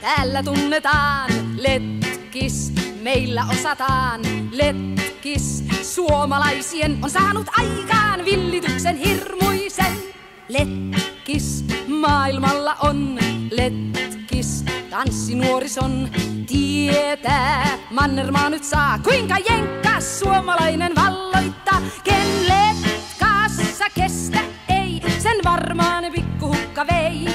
täällä tunnetaan. Letkis, meillä osataan. Letkis, suomalaisien on saanut aikaan villityksen hirmuisen. Letkis, maailmalla on letkis, tanssinuorison tietää. Mannermaa nyt saa, kuinka jenkka suomalainen valloittaa. Ken letkassa kestä ei, sen varmaan pikkuhukka vei.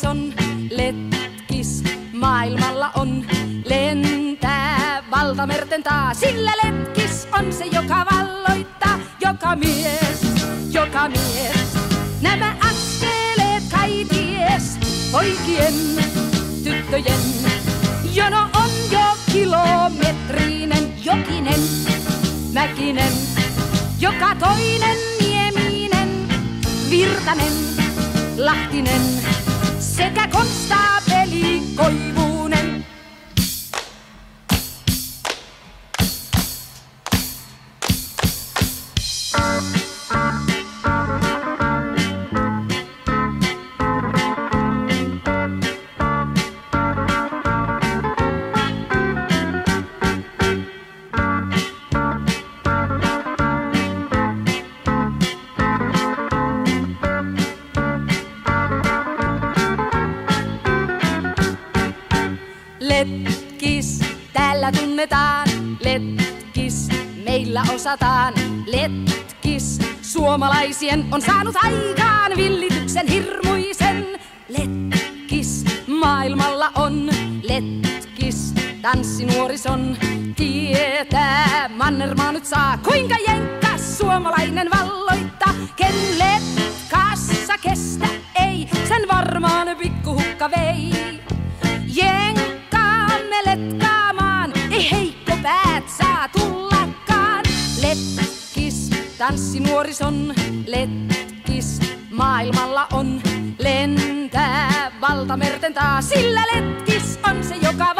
Tanssinuorison, letkis, maailmalla on lentää valtamerten taa. Sillä letkis on se, joka valloittaa, joka mies, joka mies. Nämä askeleet kai ties, poikien, tyttöjen. Jono on jo kilometrinen, jokinen, mäkinen. Joka toinen nieminen, virtanen, lahtinen. Letkis, täällä tunnetaan. Letkis, meillä osataan. Letkis, suomalaisien on saanut aikaan villityksen hirmuisen. Letkis, maailmalla on. Letkis, tanssinuorison tietää. Mannermaa nyt saa, kuinka jenkka suomalainen valloittaa. Ken letkassa kestä ei, sen varmaan pikkuhukka vei. Tullakaan. Letkis, tanssinuorison, letkis, maailmalla on lentää valtamerten taa. Sillä letkis on se, joka